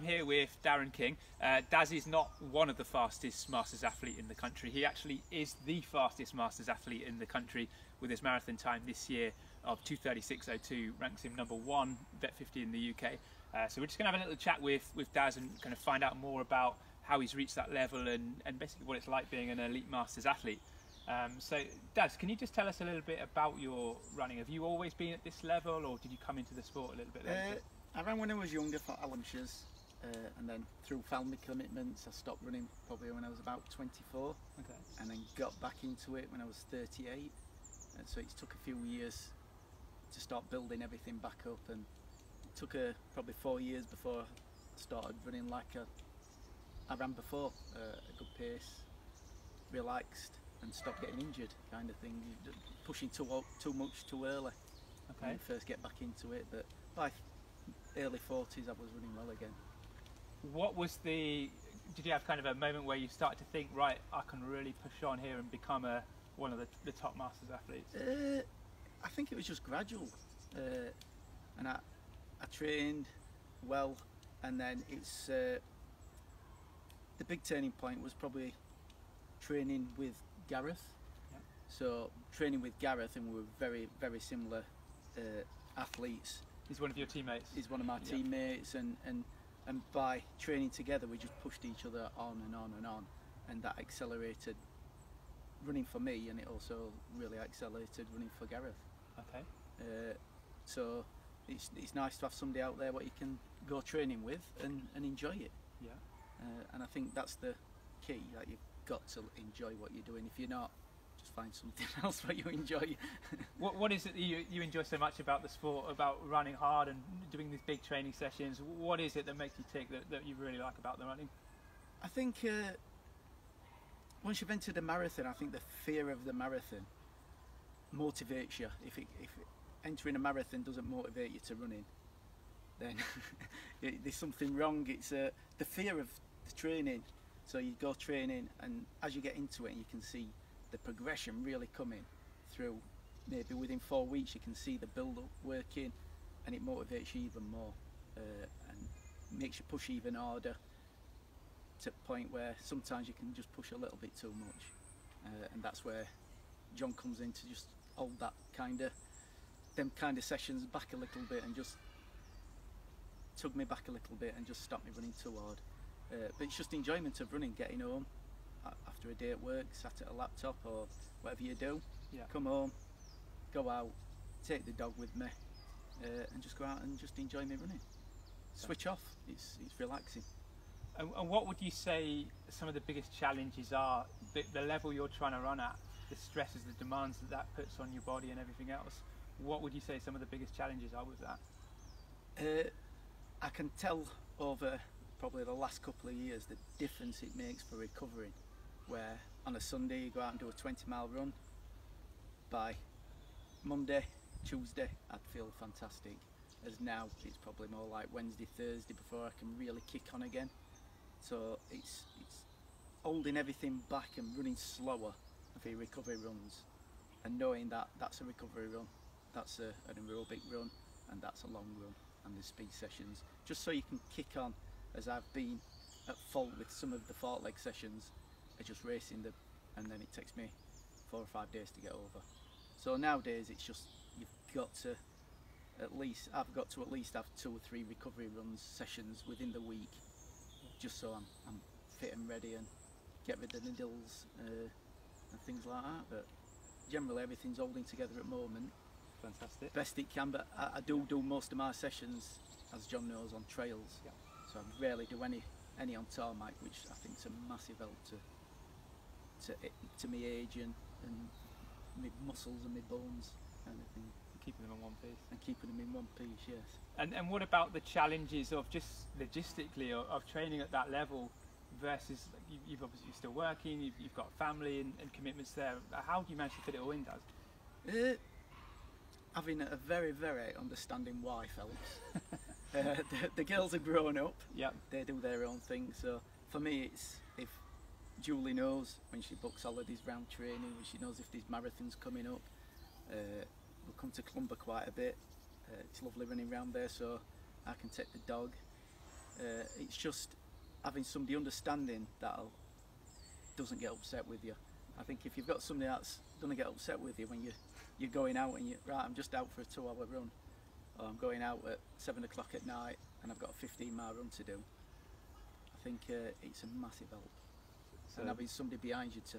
I'm here with Darren King. Uh, Daz is not one of the fastest Masters athlete in the country. He actually is the fastest Masters athlete in the country with his marathon time this year of 236.02, ranks him number one vet 50 in the UK. Uh, so we're just going to have a little chat with, with Daz and kind of find out more about how he's reached that level and, and basically what it's like being an elite Masters athlete. Um, so, Daz, can you just tell us a little bit about your running? Have you always been at this level, or did you come into the sport a little bit later? Uh, I ran when I was younger for Alamshires, uh, and then through family commitments, I stopped running probably when I was about 24, okay. and then got back into it when I was 38. And so it took a few years to start building everything back up, and it took a, probably four years before I started running like a, I ran before, uh, a good pace, relaxed, and stop getting injured kind of thing. Pushing too too much too early Okay. when you first get back into it. But by early 40s, I was running well again. What was the? Did you have kind of a moment where you started to think, right, I can really push on here and become a one of the, the top masters athletes? Uh, I think it was just gradual, uh, and I I trained well, and then it's uh, the big turning point was probably training with Gareth. Yep. So training with Gareth, and we were very very similar uh, athletes. He's one of your teammates. He's one of my teammates, and, and and by training together, we just pushed each other on and on and on, and that accelerated running for me, and it also really accelerated running for Gareth. Okay. Uh, so it's, it's nice to have somebody out there what you can go training with and, and enjoy it. Yeah. Uh, and I think that's the key that you've got to enjoy what you're doing. If you're not, find something else what you enjoy. What What is it that you you enjoy so much about the sport, about running hard and doing these big training sessions? What is it that makes you tick that, that you really like about the running? I think uh, once you've entered a marathon, I think the fear of the marathon motivates you. If, it, if it, entering a marathon doesn't motivate you to running, then it, there's something wrong. It's uh, the fear of the training. So you go training, and as you get into it, you can see the progression really coming through. Maybe within four weeks, you can see the build-up working, and it motivates you even more, uh, and makes you push even harder to the point where sometimes you can just push a little bit too much, uh, and that's where John comes in to just hold that kind of them kind of sessions back a little bit and just tug me back a little bit and just stop me running too hard. Uh, but it's just enjoyment of running, getting home after a day at work, sat at a laptop or whatever you do. Yeah. Come home, go out, take the dog with me, uh, and just go out and just enjoy me running. Switch off. It's it's relaxing. And, and what would you say some of the biggest challenges are? The, the level you're trying to run at, the stresses, the demands that that puts on your body and everything else. What would you say some of the biggest challenges are with that? Uh, I can tell over probably the last couple of years the difference it makes for recovering. Where on a Sunday you go out and do a 20 mile run, by Monday, Tuesday I'd feel fantastic. As now it's probably more like Wednesday, Thursday before I can really kick on again. So it's it's holding everything back and running slower for your recovery runs, and knowing that that's a recovery run, that's a, an aerobic run, and that's a long run and the speed sessions, just so you can kick on. As I've been at fault with some of the fort leg sessions, just racing them, and then it takes me four or five days to get over. So nowadays it's just you've got to at least I've got to at least have two or three recovery runs sessions within the week, just so I'm, I'm fit and ready and get rid of the needles uh, and things like that. But generally everything's holding together at the moment Fantastic. best it can. But I, I do do most of my sessions, as John knows, on trails. Yeah. So I rarely do any any on tarmac, which I think is a massive help to to to my age and and my muscles and my bones kind of thing, Keeping them in one piece. and keeping them in one piece. Yes. And, and what about the challenges of just logistically of, of training at that level versus you, you've obviously you're still working, you've, you've got family and, and commitments there. How do you manage to fit it all in, Daz? Uh, having a very very understanding wife helps. uh, the, the girls are grown up. Yeah. they do their own thing. So for me, it's if Julie knows when she books holidays round training, when she knows if there's marathons coming up. Uh, we'll come to Clumber quite a bit. Uh, it's lovely running round there, so I can take the dog. Uh, it's just having somebody understanding that doesn't get upset with you. I think if you've got somebody that's going to get upset with you when you you're going out and you right, I'm just out for a two-hour run, or I'm going out at seven o'clock at night and I've got a 15 mile run to do. I think uh, it's a massive help, So- and having somebody behind you to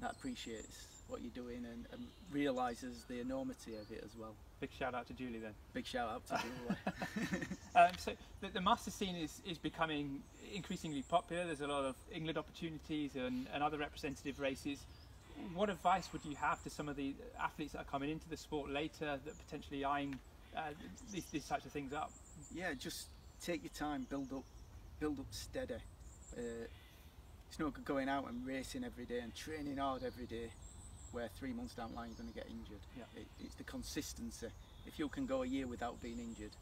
that appreciates what you're doing and, and realizes the enormity of it as well. Big shout out to Julie then. Big shout out to Julie. Um, so the, the master scene is, is becoming increasingly popular. There's a lot of England opportunities and, and other representative races. What advice would you have to some of the athletes that are coming into the sport later that potentially eyeing uh, these, these types of things up? yeah, just take your time, build up, build up steady. Uh, it's no good going out and racing every day and training hard every day, where three months down the line you're going to get injured. Yeah. It, it's the consistency. If you can go a year without being injured,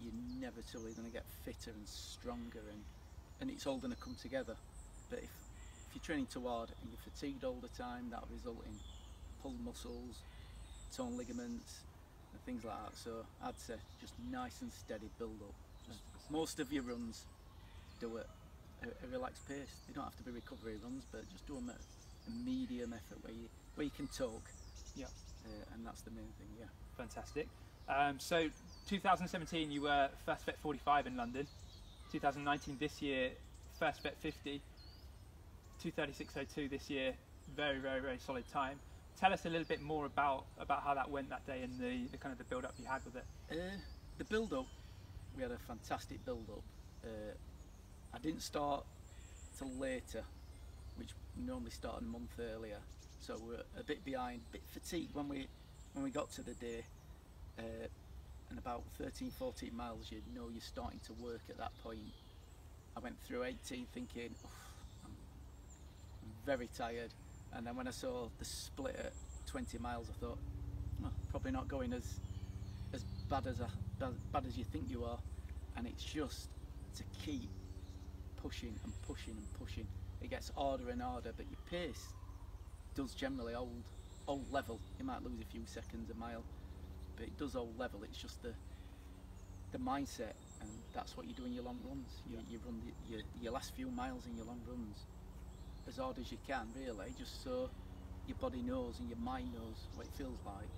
you're never inevitably going to get fitter and stronger, and and it's all going to come together. But if if you're training too hard and you're fatigued all the time, that'll result in pulled muscles, torn ligaments, and things like that. So I'd say just nice and steady build up. Just most of your runs do it a, a relaxed pace. They don't have to be recovery runs, but just do them at a medium effort where you where you can talk. Yeah. Uh, and that's the main thing. Yeah. Fantastic. Um, so 2017 you were first vet 45 in London. 2019 this year first vet 50. 236.02 this year. Very very very solid time. Tell us a little bit more about about how that went that day and the, the kind of the build up you had with it. Uh, the build up, we had a fantastic build up. Uh, I didn't start till later, which normally start a month earlier, so we're a bit behind, a bit fatigued when we when we got to the day. Uh, and about 13, 14 miles, you know you're starting to work at that point. I went through 18 thinking, "Oof, I'm, very tired. And then when I saw the split at 20 miles, I thought, "Oh, probably not going as as bad as a, bad, bad as you think you are, and it's just to keep pushing and pushing and pushing. It gets harder and harder, but your pace does generally hold hold level. You might lose a few seconds a mile, but it does hold level. It's just the the mindset, and that's what you do in your long runs. You, you run the, your, your last few miles in your long runs as hard as you can, really, just so your body knows and your mind knows what it feels like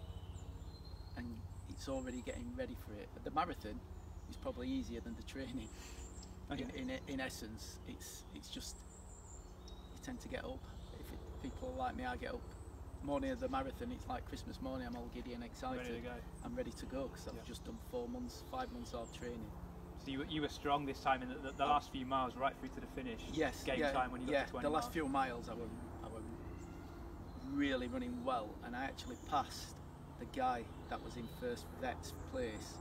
and it's already getting ready for it. But the marathon is probably easier than the training. Okay. In, in, in essence, it's it's just you tend to get up. If it, people like me, I get up morning of the marathon. It's like Christmas morning. I'm all giddy and excited. Ready to go. I'm ready to go because I've Yeah. just done four months, five months of training. So you, were- you were strong this time in the, the, the last few miles, right through to the finish. Yes, Game yeah, time when you got yeah. to 20 the last miles. few miles, I were I were really running well, and I actually passed the guy that was in first vet's place,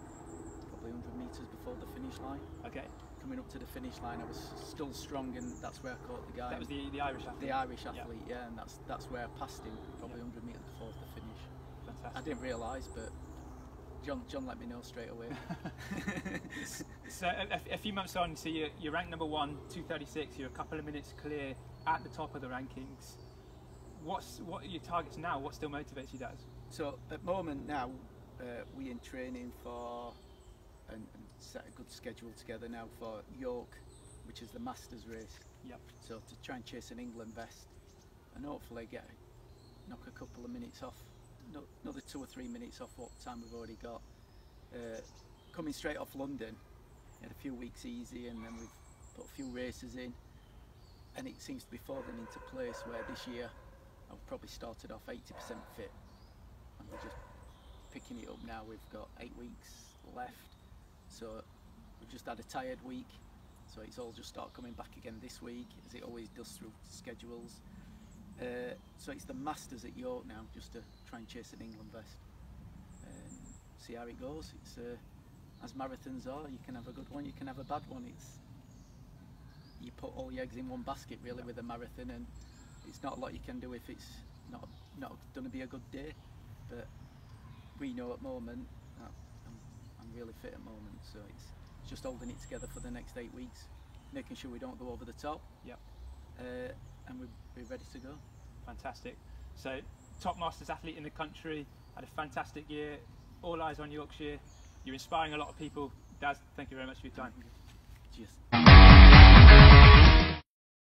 probably 100 meters before the finish line. Okay. Coming up to the finish line, I was still strong, and that's where I caught the guy. That was the, the Irish athlete. the Irish Yeah. athlete, yeah, and that's that's where I passed him, probably Yeah. 100 meters before the finish. Fantastic. I didn't realise, but John John let me know straight away. So a, a- a few months on, so you're, you're ranked number one, 236. You're a couple of minutes clear at the top of the rankings. What's what are your targets now? What still motivates you, Daz? So at the moment now, uh, we in training for and, and set a good schedule together now for York, which is the Masters race. Yep. So to try and chase an England vest, and hopefully get knock a couple of minutes off, no, another two or three minutes off what time we've already got. Uh, coming straight off London, had a few weeks easy, and then we've put a few races in, and it seems to be falling into place where this year I've probably started off 80% fit and we're just picking it up now. We've got eight weeks left, so we've just had a tired week, so it's all just start coming back again this week, as it always does through schedules. Uh, so it's the Masters at York now, just to try and chase an England vest. and see how it goes. It's uh, as marathons are. You can have a good one, you can have a bad one. It's you put all your eggs in one basket really with a marathon, and it's not a lot you can do if it's not not going to be a good day. But we know at the moment really fit at the moment, so it's just holding it together for the next eight weeks, making sure we don't go over the top. Yep. Uh, and we're, we're ready to go. Fantastic. So top masters athlete in the country, had a fantastic year. All eyes on Yorkshire. You're inspiring a lot of people. Daz, thank you very much for your time. Cheers.